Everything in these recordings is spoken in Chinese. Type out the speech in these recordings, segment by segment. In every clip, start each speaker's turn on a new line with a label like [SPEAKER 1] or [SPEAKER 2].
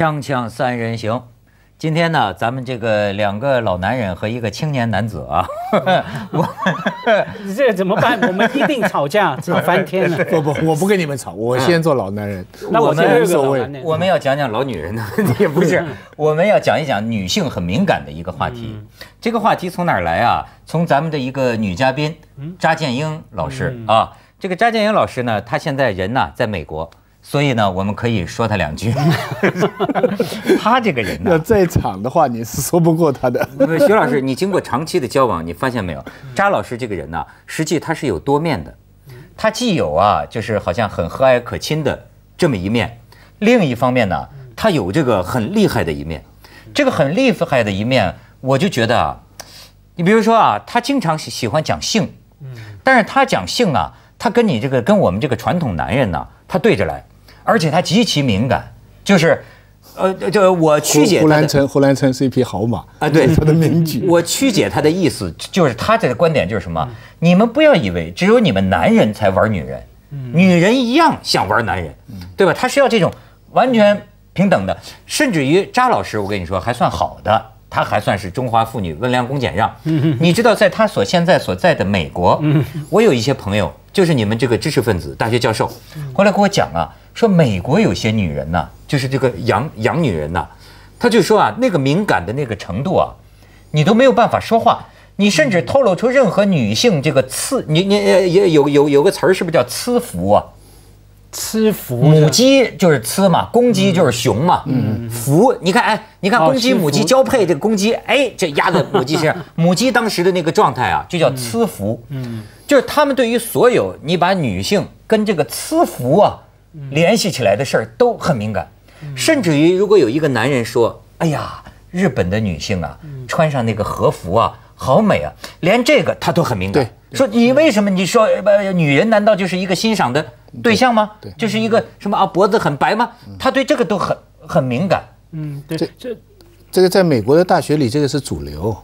[SPEAKER 1] 锵锵三人行，今天呢，咱们这个两个老男人和一个青年男子啊，我
[SPEAKER 2] 这怎么办？我们一定吵架，吵翻天了。
[SPEAKER 3] 不不，我不跟你们吵，我先做老男人。
[SPEAKER 2] 那我
[SPEAKER 1] 们
[SPEAKER 2] 先
[SPEAKER 3] 无所谓
[SPEAKER 1] 我们要讲讲老女人的问题，不是，我们要讲一讲女性很敏感的一个话题。这个话题从哪儿来啊？从咱们的一个女嘉宾扎建英老师啊。这个扎建英老师呢，她现在人呢在美国，所以呢，我们可以说他两句。他这个人呢
[SPEAKER 3] 要，在场的话，你是说不过他的。
[SPEAKER 1] 徐老师，你经过长期的交往，你发现没有，扎老师这个人呢，实际他是有多面的。他既有啊，就是好像很和蔼可亲的这么一面，另一方面呢，他有这个很厉害的一面。这个很厉害的一面，我就觉得啊，你比如说啊，他经常喜喜欢讲性，但是他讲性啊，他跟你这个跟我们这个传统男人呢，他对着来，而且他极其敏感，就是，呃，就我曲解他的。
[SPEAKER 3] 呼兰成，胡兰成是一匹好马
[SPEAKER 1] 啊对
[SPEAKER 3] 他的名句。
[SPEAKER 1] 我曲解他的意思，就是他这个观点就是什么？你们不要以为只有你们男人才玩女人，女人一样想玩男人，对吧？他是要这种完全平等的，甚至于扎老师，我跟你说还算好的，他还算是中华妇女温良恭俭让。你知道，在他所现在所在的美国，我有一些朋友，就是你们这个知识分子、大学教授，后来跟我讲啊，说美国有些女人呢，就是这个洋洋女人呐，他就说啊，那个敏感的那个程度啊，你都没有办法说话，你甚至透露出任何女性这个刺，你你呃也有有有个词儿是不是叫雌服啊？
[SPEAKER 2] 吃福
[SPEAKER 1] 母鸡就是雌嘛，公鸡就是雄嘛。嗯，伏，你看，哎，你看
[SPEAKER 2] 哦
[SPEAKER 1] 公鸡母鸡。交配，这个公鸡，哎，这压在母鸡身上，母鸡当时的那个状态啊，就叫雌伏。嗯，就是他们对于所有你把女性跟这个雌伏啊联系起来的事儿都很敏感，甚至于如果有一个男人说，哎呀，日本的女性啊，穿上那个和服啊，好美啊，连这个他都很敏感。说你为什么你说呃女人难道就是一个欣赏的对象吗？
[SPEAKER 3] 对
[SPEAKER 1] 就是一个什么啊脖子很白吗？他对这个都很很敏感。
[SPEAKER 2] 嗯，对，这
[SPEAKER 3] 这个在美国的大学里，这个是主流。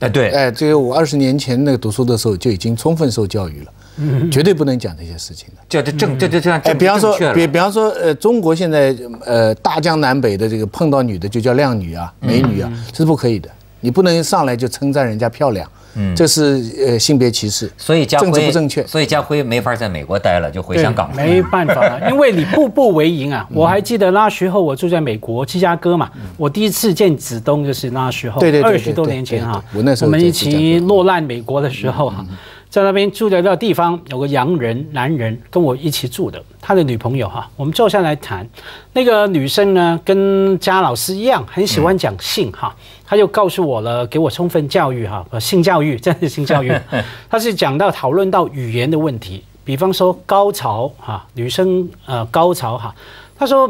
[SPEAKER 1] 哎，对，
[SPEAKER 3] 哎，这个我二十年前那个读书的时候就已经充分受教育了，嗯绝对不能讲这些事情的。
[SPEAKER 1] 这这正这这这样
[SPEAKER 3] 哎，比方说比比方说，呃，中国现在呃大江南北的这个碰到女的就叫靓女啊、美女啊，这是不可以的。你不能上来就称赞人家漂亮，嗯，这是呃性别歧视，
[SPEAKER 1] 所以家辉
[SPEAKER 3] 政治不正确。
[SPEAKER 1] 所以家辉没法在美国待了，就回香港了。
[SPEAKER 2] 没办法了，因为你步步为营啊。我还记得那时候我住在美国芝加哥嘛，我第一次见子东就是那时候，
[SPEAKER 3] 对对
[SPEAKER 2] 二十多年前哈
[SPEAKER 3] 我那时候我
[SPEAKER 2] 们一起落难美国的时候哈，在那边住的那个地方有个洋人男人跟我一起住的，他的女朋友哈，我们坐下来谈，那个女生呢跟嘉老师一样，很喜欢讲性哈。他就告诉我了，给我充分教育哈，呃性教育，真的是性教育。他是讲到讨论到语言的问题，比方说高潮哈，女生呃高潮哈，他说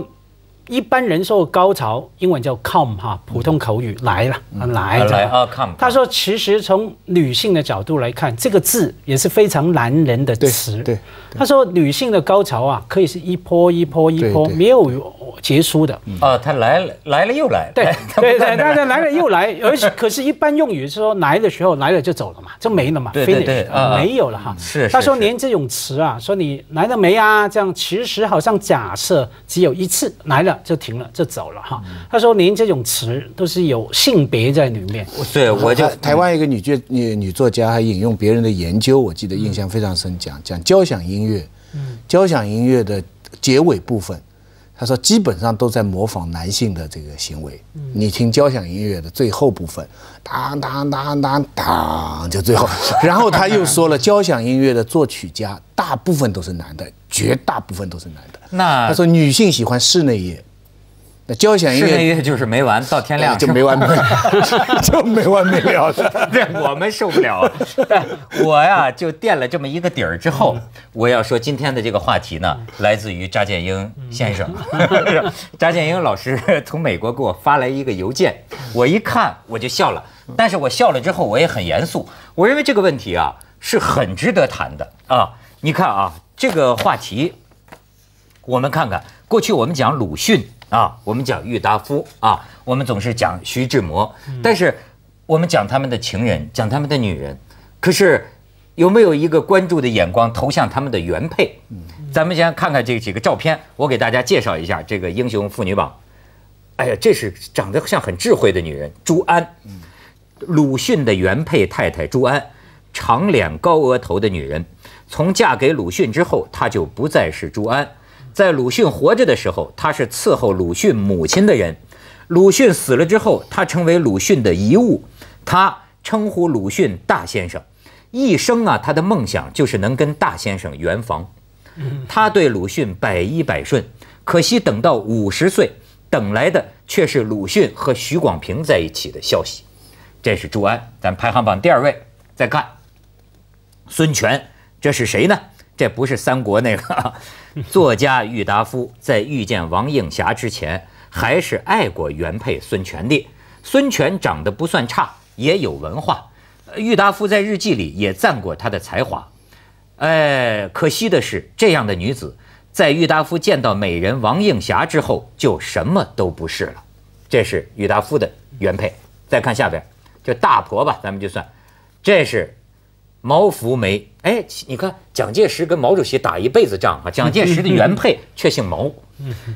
[SPEAKER 2] 一般人说高潮，英文叫 come 哈，普通口语来了，啊来了
[SPEAKER 1] 啊，come，
[SPEAKER 2] 他说，其实从女性的角度来看，这个字也是非常男人的词。
[SPEAKER 3] 对对
[SPEAKER 2] 他说，女性的高潮啊，可以是一波一波一波，没有结束的。
[SPEAKER 1] 哦，他来了来了又来，
[SPEAKER 2] 对对 对，
[SPEAKER 1] 断地
[SPEAKER 2] 但是来了又来，而且可是，一般用语是说来的时候来了就走了嘛，就没了嘛
[SPEAKER 1] 对对
[SPEAKER 2] ，finish 没有了哈。
[SPEAKER 1] 是是
[SPEAKER 2] 他说连这种词啊，说你来了没啊？这样其实好像假设只有一次来了就停了就走了哈。
[SPEAKER 1] 嗯
[SPEAKER 2] 他说您这种词都是有性别在里面。
[SPEAKER 1] 对，我就
[SPEAKER 3] 台台湾一个女剧女女作家还引用别人的研究，我记得印象非常深，讲讲交响音乐，交响音乐的结尾部分，他说基本上都在模仿男性的这个行为。你听交响音乐的最后部分，当当当当当，就最后，然后他又说了，交响音乐的作曲家大部分都是男的，绝大部分都是男的。
[SPEAKER 1] 那
[SPEAKER 3] 他说女性喜欢室内乐，那交响音乐
[SPEAKER 1] 乐就是没完，到天亮
[SPEAKER 3] 就没完没了，就没完没了的。
[SPEAKER 1] 对，我们受不了。但我呀，就垫了这么一个底儿之后，我要说今天的这个话题呢，来自于查建英先生。查建英老师 从美国给我发来一个邮件，我一看我就笑了，但是我笑了之后我也很严肃，我认为这个问题啊是很值得谈的啊。你看啊，这个话题，我们看看过去我们讲鲁迅啊，我们讲郁达夫啊，我们总是讲徐志摩，但是我们讲他们的情人，讲他们的女人，可是有没有一个关注的眼光投向他们的原配？咱们先看看这几个照片，我给大家介绍一下这个英雄妇女榜。哎呀，这是长得像很智慧的女人，朱安。鲁迅的原配太太朱安，长脸高额头的女人。从嫁给鲁迅之后，她就不再是朱安。在鲁迅活着的时候，他是伺候鲁迅母亲的人。鲁迅死了之后，他成为鲁迅的遗物。他称呼鲁迅大先生，一生啊，他的梦想就是能跟大先生圆房。他对鲁迅百依百顺，可惜等到五十岁，等来的却是鲁迅和许广平在一起的消息。这是朱安，咱排行榜第二位。再看孙权，这是谁呢？这不是三国那个 作家郁达夫，在遇见王映霞之前，还是爱过原配孙权的。孙权长得不算差，也有文化。郁达夫在日记里也赞过他的才华。哎，可惜的是，这样的女子，在郁达夫见到美人王映霞之后，就什么都不是了。这是郁达夫的原配。再看下边，就大婆吧，咱们就算，这是毛福梅。哎，你看蒋介石跟毛主席打一辈子仗啊，蒋介石的原配却姓毛。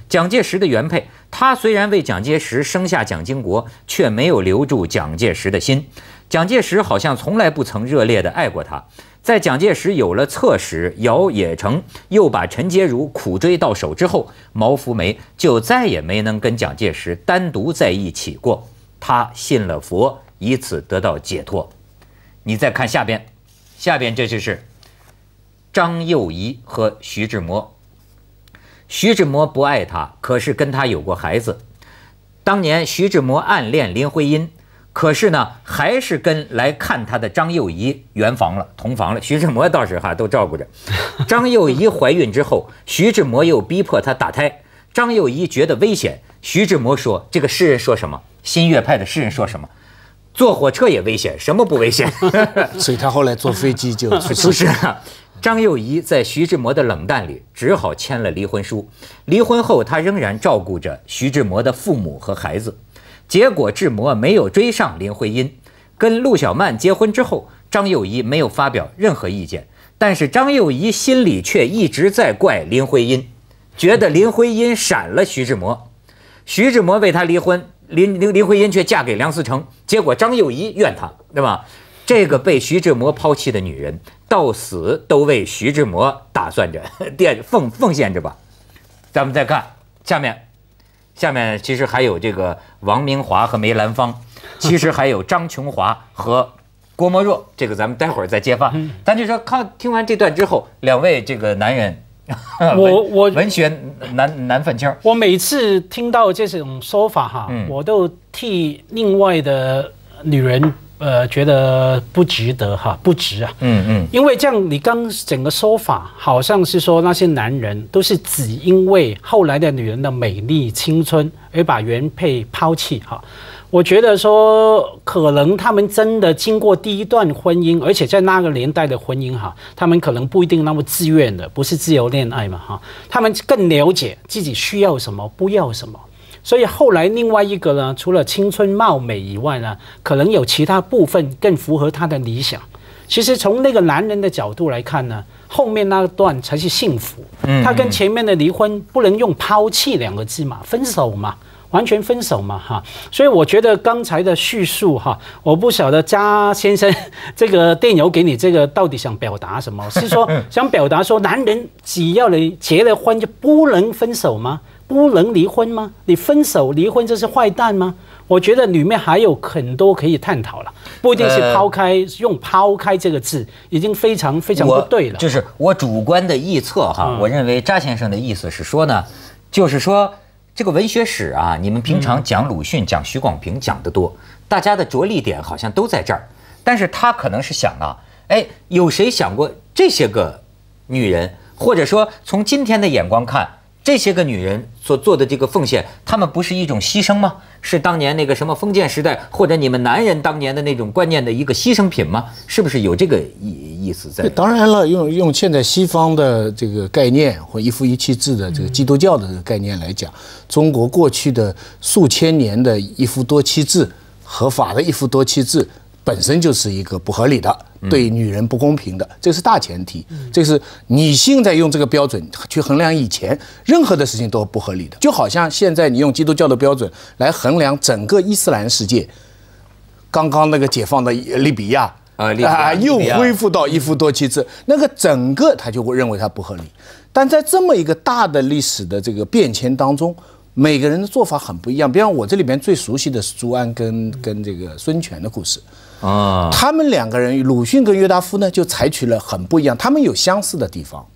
[SPEAKER 1] 蒋介石的原配，他虽然为蒋介石生下蒋经国，却没有留住蒋介石的心。蒋介石好像从来不曾热烈地爱过他。在蒋介石有了侧室姚冶诚，又把陈洁如苦追到手之后，毛福梅就再也没能跟蒋介石单独在一起过。他信了佛，以此得到解脱。你再看下边，下边这就是张幼仪和徐志摩。徐志摩不爱她，可是跟她有过孩子。当年徐志摩暗恋林徽因，可是呢，还是跟来看他的张幼仪圆房了，同房了。徐志摩倒是哈都照顾着。张幼仪怀孕之后，徐志摩又逼迫她打胎。张幼仪觉得危险，徐志摩说：“这个诗人说什么？新月派的诗人说什么？坐火车也危险，什么不危险？”
[SPEAKER 3] 所以他后来坐飞机就出
[SPEAKER 1] 不是啊。张幼仪在徐志摩的冷淡里，只好签了离婚书。离婚后，她仍然照顾着徐志摩的父母和孩子。结果，志摩没有追上林徽因。跟陆小曼结婚之后，张幼仪没有发表任何意见，但是张幼仪心里却一直在怪林徽因，觉得林徽因闪了徐志摩。徐志摩为她离婚，林林林徽因却嫁给梁思成，结果张幼仪怨他，对吧？这个被徐志摩抛弃的女人，到死都为徐志摩打算着，奠奉奉献着吧。咱们再看下面，下面其实还有这个王明华和梅兰芳，其实还有张琼华和郭沫若，这个咱们待会儿再揭发。咱就说，看听完这段之后，两位这个男人，
[SPEAKER 2] 我我
[SPEAKER 1] 文学男男粉青儿，
[SPEAKER 2] 我每次听到这种说法哈，
[SPEAKER 1] 嗯
[SPEAKER 2] 我都替另外的女人呃觉得不值得哈，不值啊。
[SPEAKER 1] 嗯嗯
[SPEAKER 2] 因为这样，你刚整个说法好像是说那些男人都是只因为后来的女人的美丽青春而把原配抛弃哈。我觉得说，可能他们真的经过第一段婚姻，而且在那个年代的婚姻哈，他们可能不一定那么自愿的，不是自由恋爱嘛哈，他们更了解自己需要什么，不要什么。所以后来另外一个呢，除了青春貌美以外呢，可能有其他部分更符合他的理想。其实从那个男人的角度来看呢，后面那段才是幸福。
[SPEAKER 1] 嗯
[SPEAKER 2] 他跟前面的离婚不能用抛弃两个字嘛，分手嘛。完全分手嘛，哈，所以我觉得刚才的叙述哈，我不晓得加先生 这个电邮给你这个到底想表达什么？是说 想表达说男人只要你结了婚就不能分手吗？不能离婚吗？你分手离婚这是坏蛋吗？我觉得里面还有很多可以探讨了，不一定是
[SPEAKER 1] 呃
[SPEAKER 2] 抛开，用抛开这个字已经非常非常不对了。
[SPEAKER 1] 就是我主观的臆测哈，
[SPEAKER 2] 嗯
[SPEAKER 1] 我认为扎先生的意思是说呢，就是说这个文学史啊，你们平常讲鲁迅、讲徐广平讲得多，大家的着力点好像都在这儿，但是他可能是想啊，哎，有谁想过这些个女人，或者说从今天的眼光看？这些个女人所做的这个奉献，她们不是一种牺牲吗？是当年那个什么封建时代，或者你们男人当年的那种观念的一个牺牲品吗？是不是有这个意意思在？
[SPEAKER 3] 当然了，用用现在西方的这个概念或一夫一妻制的这个基督教的概念来讲，中国过去的数千年的一夫多妻制，合法的一夫多妻制，本身就是一个不合理的，对女人不公平的，这是大前提。这是你现在用这个标准去衡量以前任何的事情都不合理的，就好像现在你用基督教的标准来衡量整个伊斯兰世界，刚刚那个解放的利比亚。
[SPEAKER 1] 啊利比亚
[SPEAKER 3] 又恢复到一夫多妻制，那个整个他就会认为它不合理。但在这么一个大的历史的这个变迁当中，每个人的做法很不一样。比方我这里边最熟悉的是朱安跟跟这个孙权的故事，
[SPEAKER 1] 啊，
[SPEAKER 3] 他们两个人，鲁迅跟约达夫呢，就采取了很不一样。他们有相似的地方，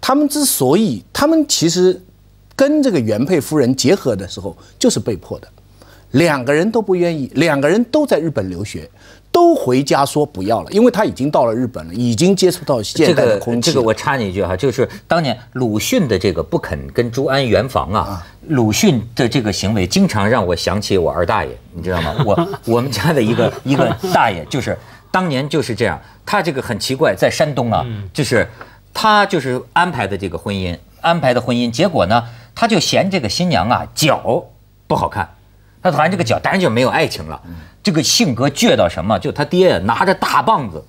[SPEAKER 3] 他们之所以他们其实跟这个原配夫人结合的时候，就是被迫的。两个人都不愿意，两个人都在日本留学，都回家说不要了，因为他已经到了日本了，已经接触到现
[SPEAKER 1] 这
[SPEAKER 3] 代的空气了。
[SPEAKER 1] 这个我插你一句哈，就是当年鲁迅的这个不肯跟朱安圆房啊，鲁迅的这个行为经常让我想起我二大爷，你知道吗？我 我们家的一个一个大爷，就是当年就是这样，他这个很奇怪，在山东啊，就是他就是安排的这个婚姻，安排的婚姻，结果呢，他就嫌这个新娘啊脚不好看。他好像这个脚当然就没有爱情了，这个性格倔到什么？就他爹拿着大棒子，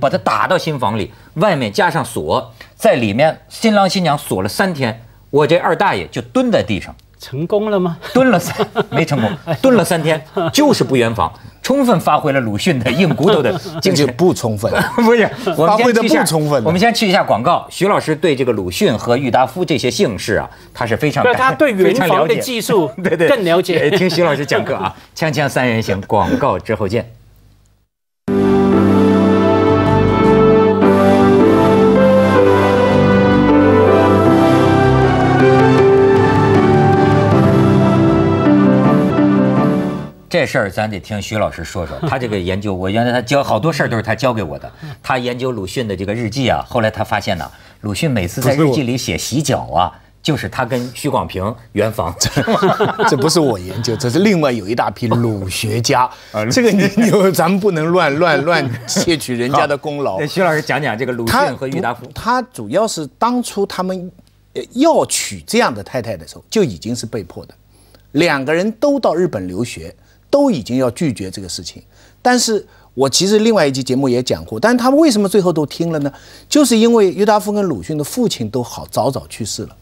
[SPEAKER 1] 把他打到新房里，外面加上锁，在里面新郎新娘锁了三天，我这二大爷就蹲在地上，
[SPEAKER 2] 成功了吗？
[SPEAKER 1] 蹲了三没成功，蹲了三天，就是不圆房，充分发挥了鲁迅的硬骨头的 精神。
[SPEAKER 3] 不充分。
[SPEAKER 1] 不是，我们
[SPEAKER 3] 发挥得
[SPEAKER 1] 先去一下
[SPEAKER 3] 不充分
[SPEAKER 1] 我们先去一下广告。徐老师对这个鲁迅和郁达夫这些姓氏啊，他是非常
[SPEAKER 2] 对他对
[SPEAKER 1] 非
[SPEAKER 2] 圆房的
[SPEAKER 1] 常了解
[SPEAKER 2] 技术
[SPEAKER 1] 对对
[SPEAKER 2] 更了解
[SPEAKER 1] 呃听徐老师讲课啊，锵锵三人行，广告之后见。这事儿咱得听徐老师说说，他这个研究，我原来他教好多事儿都是他教给我的。他研究鲁迅的这个日记啊，后来他发现呢，鲁迅每次在日记里写洗脚啊，就是他跟许广平圆房。
[SPEAKER 3] 这不是我研究，这是另外有一大批鲁学家
[SPEAKER 1] 啊。
[SPEAKER 3] 这个你你咱们不能乱乱乱窃取人家的功劳
[SPEAKER 1] 那。徐老师讲讲这个鲁迅和郁达夫
[SPEAKER 3] 不。他主要是当初他们呃要娶这样的太太的时候，就已经是被迫的。两个人都到日本留学，都已经要拒绝这个事情。但是我其实另外一期节目也讲过，但是他们为什么最后都听了呢？就是因为郁达夫跟鲁迅的父亲都好早早去世了，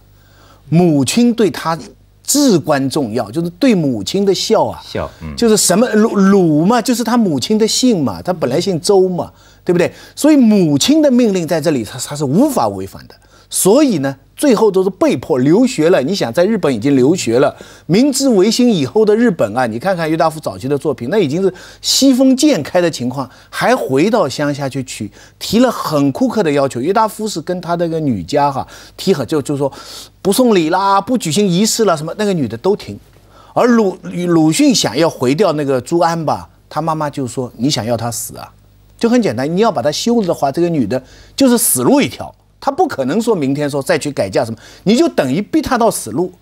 [SPEAKER 3] 母亲对他至关重要，就是对母亲的孝啊，
[SPEAKER 1] 孝嗯
[SPEAKER 3] 就是什么鲁鲁嘛，就是他母亲的姓嘛，他本来姓周嘛，对不对？所以母亲的命令在这里，他他是无法违反的。所以呢，最后都是被迫留学了。你想，在日本已经留学了，明治维新以后的日本啊，你看看郁达夫早期的作品，那已经是西风渐开的情况，还回到乡下去娶，提了很苛刻的要求。郁达夫是跟他那个女家哈提很就就说不送礼啦，不举行仪式啦，什么那个女的都停。而鲁鲁迅想要回掉那个朱安吧，他妈妈就说：“你想要他死啊？就很简单，你要把他休了的话，这个女的就是死路一条。他不可能说明天说再去改嫁什么，你就等于逼他到死路。”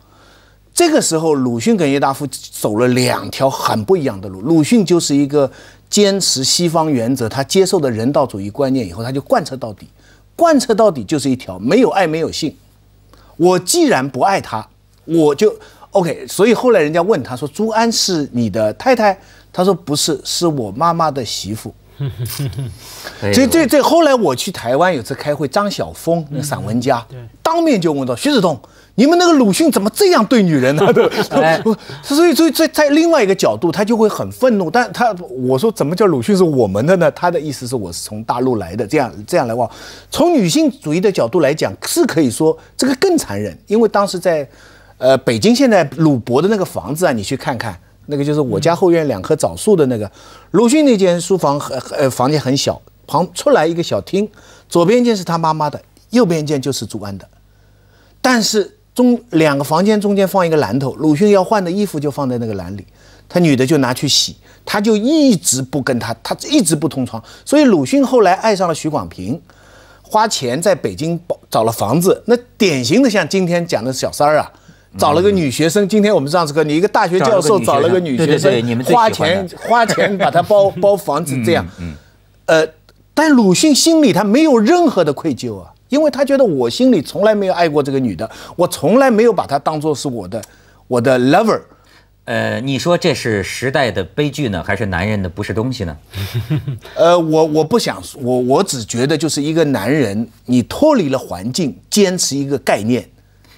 [SPEAKER 3] 这个时候，鲁迅跟郁达夫走了两条很不一样的路。鲁迅就是一个坚持西方原则，他接受的人道主义观念以后，他就贯彻到底，贯彻到底就是一条没有爱没有性。我既然不爱他，我就 OK。所以后来人家问他说：“朱安是你的太太？”他说：“不是，是我妈妈的媳妇。”
[SPEAKER 1] 哎呦
[SPEAKER 3] 所以这这后来我去台湾有次开会，张晓峰那个散文家，当面就问到徐子东，你们那个鲁迅怎么这样对女人 呢？
[SPEAKER 1] 哎
[SPEAKER 3] 所以所以在在另外一个角度，他就会很愤怒。但他我说怎么叫鲁迅是我们的呢？他的意思是我是从大陆来的，这样这样来望。从女性主义的角度来讲，是可以说这个更残忍，因为当时在呃北京现在鲁博的那个房子啊，你去看看。那个就是我家后院两棵枣树的那个，鲁迅那间书房很呃房间很小，旁出来一个小厅，左边一间是他妈妈的，右边一间就是朱安的，但是中两个房间中间放一个篮头，鲁迅要换的衣服就放在那个篮里，他女的就拿去洗，他就一直不跟他，他一直不同床，所以鲁迅后来爱上了许广平，花钱在北京包找了房子，那典型的像今天讲的小三儿啊。找了个女学生，今天我们上次课，你一个大学教授找了个女学生，
[SPEAKER 1] 对对对你们
[SPEAKER 3] 花钱 花钱把她包包房子这样，呃，但鲁迅心里他没有任何的愧疚啊，因为他觉得我心里从来没有爱过这个女的，我从来没有把她当做是我的我的 lover，
[SPEAKER 1] 呃，你说这是时代的悲剧呢，还是男人的不是东西呢？
[SPEAKER 3] 呃，我我不想，我我只觉得就是一个男人，你脱离了环境，坚持一个概念，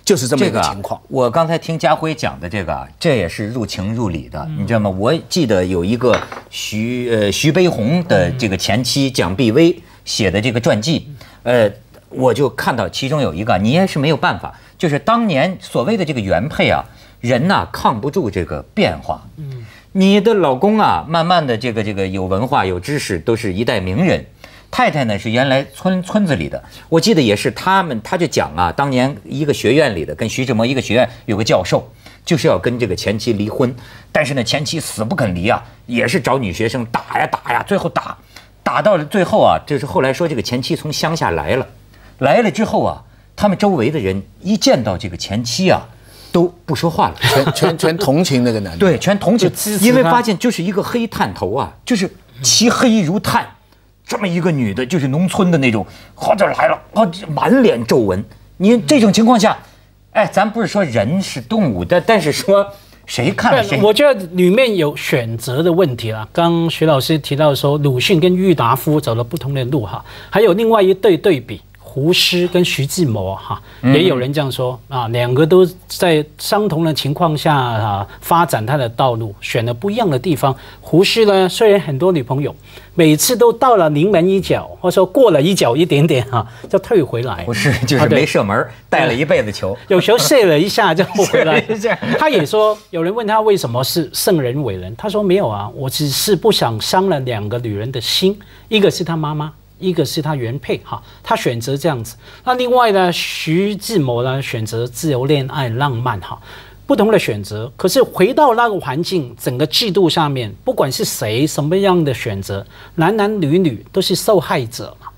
[SPEAKER 3] 就是这么一个情况。
[SPEAKER 1] 我刚才听家辉讲的这个，这也是入情入理的，你知道吗？我记得有一个徐呃徐悲鸿的这个前妻蒋碧薇写的这个传记，呃，我就看到其中有一个，你也是没有办法，就是当年所谓的这个原配啊。人呐，抗不住这个变化。嗯，你的老公啊，慢慢的这个这个有文化有知识，都是一代名人。太太呢是原来村村子里的，我记得也是他们，他就讲啊，当年一个学院里的跟徐志摩一个学院有个教授，就是要跟这个前妻离婚，但是呢前妻死不肯离啊，也是找女学生打呀打呀，最后打打到了最后啊，就是后来说这个前妻从乡下来了，来了之后啊，他们周围的人一见到这个前妻啊。都不说话了，
[SPEAKER 3] 全全全同情那个男的，
[SPEAKER 1] 对，全同情，因为发现就是一个黑炭头啊，就是其黑如炭，这么一个女的，就是农村的那种，好这来了，啊，满脸皱纹。你这种情况下，哎，咱不是说人是动物，但但是说谁看谁，
[SPEAKER 2] 我觉得里面有选择的问题了。刚徐老师提到说，鲁迅跟郁达夫走了不同的路哈，还有另外一对对比。胡适跟徐志摩，哈，也有人这样说啊，两个都在相同的情况下啊发展他的道路，选了不一样的地方。胡适呢，虽然很多女朋友，每次都到了临门一脚，或者说过了一脚一点点哈，就退回来。
[SPEAKER 1] 不是就是没射门，带了一辈子球，
[SPEAKER 2] 有时候射了一下就回来。他也说，有人问他为什么是圣人伟人，他说没有啊，我只是不想伤了两个女人的心，一个是他妈妈。一个是他原配哈，他选择这样子。那另外呢，徐志摩呢选择自由恋爱浪漫哈，不同的选择。可是回到那个环境，整个制度下面，不管是谁什么样的选择，男男女女都是受害者嘛，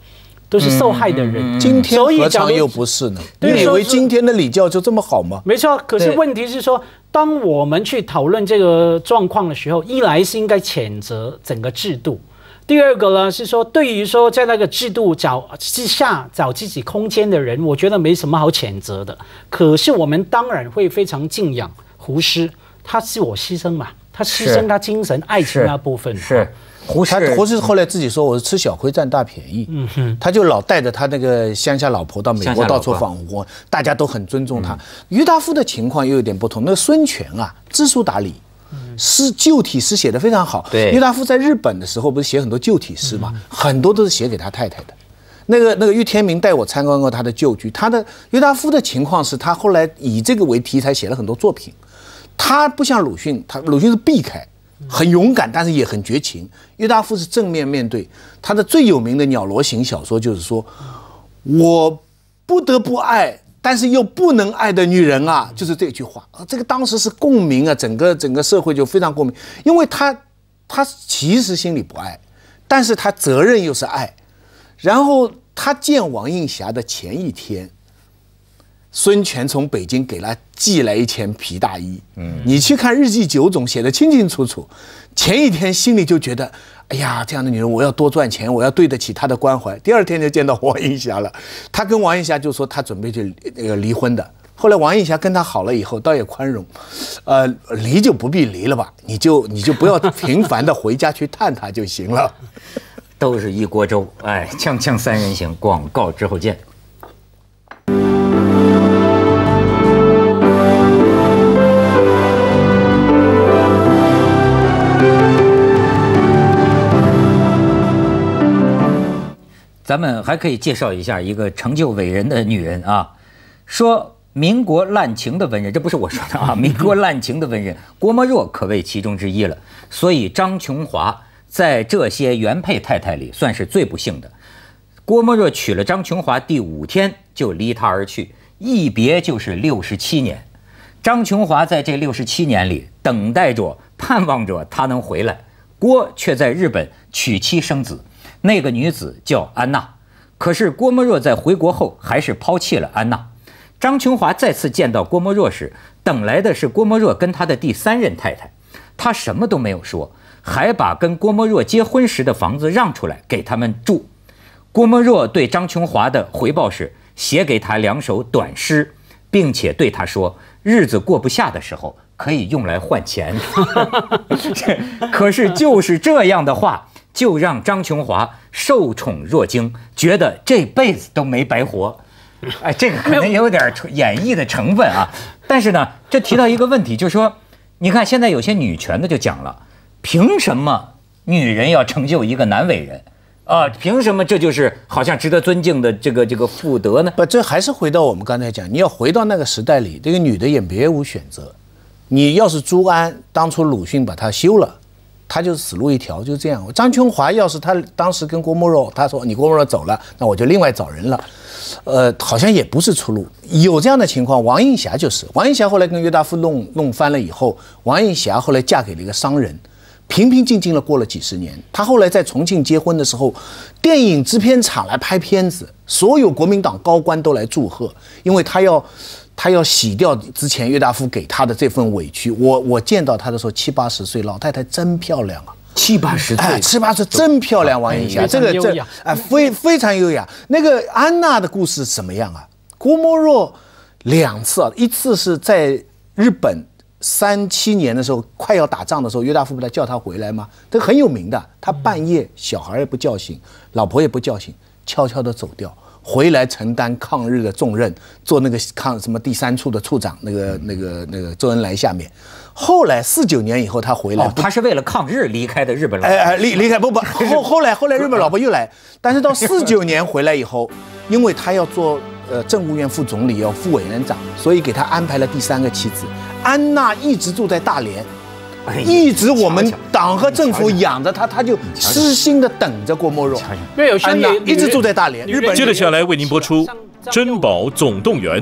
[SPEAKER 2] 都是受害的人。
[SPEAKER 3] 今天何尝又不是呢？你以为今天的礼教就这么好吗？
[SPEAKER 2] 没错。可是问题是说，当我们去讨论这个状况的时候，一来是应该谴责整个制度。第二个呢是说，对于说在那个制度找之下找自己空间的人，我觉得没什么好谴责的。可是我们当然会非常敬仰胡适，他自我牺牲嘛，他牺牲他精神爱情那部分。
[SPEAKER 1] 是
[SPEAKER 3] 胡适，胡适后来自己说我是吃小亏占大便宜。嗯哼，他就老带着他那个乡下老婆到美国到处访问，大家都很尊重他。郁达夫的情况又有点不同，那个孙权啊，知书达理。诗旧体诗写的非常好。
[SPEAKER 1] 对，
[SPEAKER 3] 郁达夫在日本的时候不是写很多旧体诗嘛，很多都是写给他太太的。那个那个郁天明带我参观过他的旧居，他的郁达夫的情况是他后来以这个为题材写了很多作品。他不像鲁迅，他鲁迅是避开，很勇敢，但是也很绝情。郁达夫是正面面对。他的最有名的鸟罗行小说就是说，我不得不爱。但是又不能爱的女人啊，就是这句话。啊，这个当时是共鸣啊，整个整个社会就非常共鸣，因为他他其实心里不爱，但是他责任又是爱，然后他见王映霞的前一天，孙权从北京给他寄来一件皮大衣，嗯，你去看日记九种写的清清楚楚，前一天心里就觉得。哎呀，这样的女人，我要多赚钱，我要对得起她的关怀。第二天就见到王映霞了，她跟王映霞就说她准备去那个离婚的。后来王映霞跟她好了以后，倒也宽容，呃，离就不必离了吧，你就你就不要频繁的回家去探她就行了。
[SPEAKER 1] 都是一锅粥，哎，锵锵三人行，广告之后见。咱们还可以介绍一下一个成就伟人的女人啊，说民国滥情的文人，这不是我说的啊，民国滥情的文人 郭沫若可谓其中之一了。所以张琼华在这些原配太太里算是最不幸的。郭沫若娶了张琼华第五天就离她而去，一别就是六十七年。张琼华在这六十七年里等待着、盼望着他能回来，郭却在日本娶妻生子。那个女子叫安娜，可是郭沫若在回国后还是抛弃了安娜。张琼华再次见到郭沫若时，等来的是郭沫若跟他的第三任太太。他什么都没有说，还把跟郭沫若结婚时的房子让出来给他们住。郭沫若对张琼华的回报是写给他两首短诗，并且对他说：日子过不下的时候，可以用来换钱。可是就是这样的话，就让张琼华受宠若惊，觉得这辈子都没白活。哎，这个可能也有点演绎的成分啊。但是呢，这提到一个问题，就是说，你看现在有些女权的就讲了，凭什么女人要成就一个男伟人？啊，凭什么这就是好像值得尊敬的这个这个妇德呢？
[SPEAKER 3] 不，这还是回到我们刚才讲，你要回到那个时代里，这个女的也别无选择。你要是朱安，当初鲁迅把她休了，他就是死路一条，就这样。张琼华要是他当时跟郭沫若，他说你郭沫若走了，那我就另外找人了，呃，好像也不是出路。有这样的情况，王映霞就是，王映霞后来跟郁达夫弄弄翻了以后，王映霞后来嫁给了一个商人。平平静静的过了几十年，她后来在重庆结婚的时候，电影制片厂来拍片子，所有国民党高官都来祝贺，因为她要，他要洗掉之前郁达夫给他的这份委屈。我我见到他的时候七八十岁，老太太真漂亮啊，
[SPEAKER 1] 七八十岁，
[SPEAKER 3] 七八十真漂亮。王映霞这个这哎非非常优雅。那个安娜的故事怎么样啊？郭沫若两次啊，一次是在日本。三七年的时候，快要打仗的时候，约大夫不来叫他回来吗？这很有名的。他半夜小孩也不叫醒，老婆也不叫醒，悄悄地走掉，回来承担抗日的重任，做那个抗什么第三处的处长，那个那个那个周恩来下面。后来四九年以后他回来，
[SPEAKER 1] 他是为了抗日离开的日本老婆。
[SPEAKER 3] 哎哎，离离开不不 后后来后来日本老婆又来，但是到四九年回来以后，因为他要做呃政务院副总理，要副委员长，所以给他安排了第三个妻子。安娜一直住在大连，一直我们党和政府养着他，他就痴心的等着郭沫若。
[SPEAKER 2] 安娜
[SPEAKER 3] 一直住在大连。日本
[SPEAKER 4] 接着下来为您播出《珍宝总动员》。